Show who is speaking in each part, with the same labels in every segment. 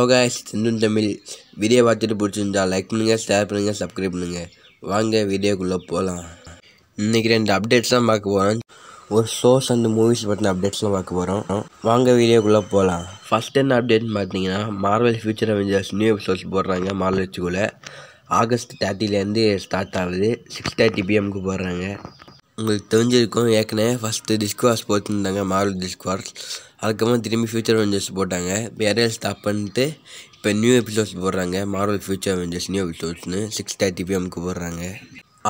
Speaker 1: Yoga guys. Tamil video பார்த்துட்டு பிடிச்சிருந்தா like பண்ணுங்கள் ஷேர் பண்ணுங்கள் சப்ஸ்கிரைப் பண்ணுங்கள் வாங்க வீடியோக்குள்ளே போகலாம் இன்றைக்கி ரெண்டு அப்டேட்ஸ் தான் பார்க்க போகிறோம் ஒரு ஷோஸ் அண்ட் மூவிஸ் பற்றின அப்டேட்ஸ்லாம் பார்க்க போகிறோம் வாங்க வீடியோக்குள்ளே போகலாம் ஃபஸ்ட் என்ன அப்டேட்னு பார்த்தீங்கன்னா Marvel future Avengers new episodes போடுறாங்க மார்வல் வச்சுக்குள்ளே ஆகஸ்ட் தேர்ட்டிலேருந்து ஸ்டார்ட் ஆகுது. சிக்ஸ் தேர்ட்டி பிஎம்க்கு போடுறாங்க. உங்களுக்கு தெரிஞ்சிருக்கும் ஏற்கனவே ஃபஸ்ட்டு டிஸ்குவார்ஸ் போட்டுருந்தாங்க மார்வல் டிஸ்குவார்ஸ் அதுக்கப்புறம் திரும்பி ஃபியூச்சர் அவெஞ்சர்ஸ் போட்டாங்க. இப்போ இடையில ஸ்டாப் பண்ணிட்டு இப்போ நியூ எபிசோட்ஸ் போடுறாங்க. மார்வல் ஃபியூச்சர் அவெஞ்சர்ஸ் நியூ எபிசோட்ஸ்னு சிக்ஸ் தேர்ட்டி பிஎம்க்கு போடுறாங்க.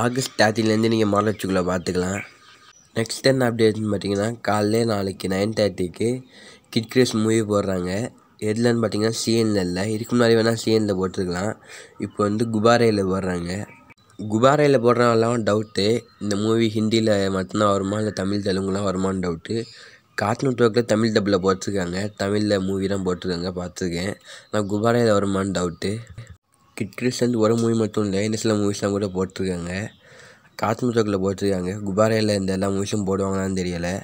Speaker 1: ஆகஸ்ட் தேர்ட்டிலேருந்து நீங்கள் மார்வல் வச்சுக்குள்ளே பார்த்துக்கலாம் நெக்ஸ்ட் என்ன அப்டேட்னு பார்த்தீங்கன்னா காலையில் நாளைக்கு நைன் தேர்ட்டிக்கு கிட் கிரேஸ் மூவி போடுறாங்க. எதுலன்னு பார்த்தீங்கன்னா சிஎன்ல இல்லை. இதுக்கு முன்னாடி வேணால் சிஎன்ல போட்டிருக்கலாம். இப்போ வந்து குபாரையில் போடுறாங்க. குபாரையில் போடுறவங்களாம் டவுட்டு இந்த மூவி ஹிந்தியில் மட்டும்தான் வருமா இல்லை தமிழ் தெலுங்குலாம் வருமான்னு டவுட்டு கார்ட்டூன் நெட்ஒர்க்கில் தமிழ் டப்பில் போட்டிருக்காங்க. தமிழில் மூவி தான் போட்டிருக்காங்க. பார்த்துருக்கேன். நான் குபாரையில் வருமான்னு டவுட்டு கிட் வந்து ஒரு மூவி மட்டும் இல்லை இன்னும் சில மூவிஸ்லாம் கூட போட்டிருக்காங்க. கார்ட்டூன் நெட்ஒர்க்கில் போட்டிருக்காங்க. குபாரையில் இந்த எல்லா மூவிஸும் போடுவாங்களான்னு தெரியலை.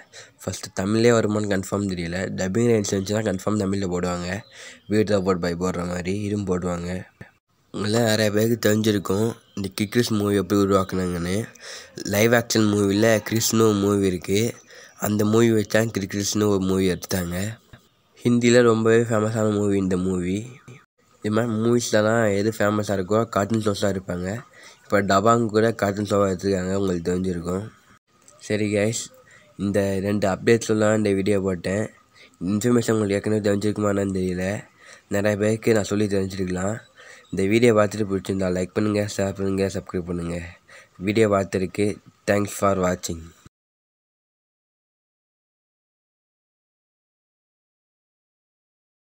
Speaker 1: ஃபஸ்ட்டு தமிழ்லே வருமான்னு கன்ஃபார்ம் தெரியல. டப்பிங் ரைட்ஸ் இருந்துச்சுன்னா கன்ஃபார்ம் தமிழில் போடுவாங்க. வீட்டில் போட் பை போடுற மாதிரி இதுவும் போடுவாங்க. உங்களில் நிறைய பேருக்கு தெரிஞ்சிருக்கும். இந்த கிக்ரிஸ் மூவி எப்படி உருவாக்குனாங்கன்னு. லைவ் ஆக்ஷன் மூவியில் கிறிஸ்னு மூவி இருக்குது அந்த மூவி வச்சா கிரிக்கெட்ஸ்னு ஒரு மூவி எடுத்தாங்க. ஹிந்தியில் ரொம்பவே ஃபேமஸான மூவி இந்த மூவி இது மாதிரி மூவிஸ்லலாம் எது ஃபேமஸாக இருக்கோ கார்ட்டூன் ஷோஸாக இருப்பாங்க. இப்போ டபாங் கூட கார்ட்டூன் ஷோவாக எடுத்துருக்காங்க உங்களுக்கு தெரிஞ்சிருக்கும். சரி கைஸ் இந்த ரெண்டு அப்டேட்ஸ்லாம் இந்த வீடியோ போட்டேன். இன்ஃபர்மேஷன் உங்களுக்கு ஏற்கனவே தெரிஞ்சிருக்குமான்னு தெரியல. நிறைய பேருக்கு நான் சொல்லி தெரிஞ்சிருக்கலாம். இந்த வீடியோ பார்த்துட்டு பிடிச்சிருந்தா லைக் பண்ணுங்கள் ஷேர் பண்ணுங்கள் சப்ஸ்கிரைப் பண்ணுங்கள் வீடியோ பார்த்துருக்கு தேங்க்ஸ் ஃபார் வாட்சிங்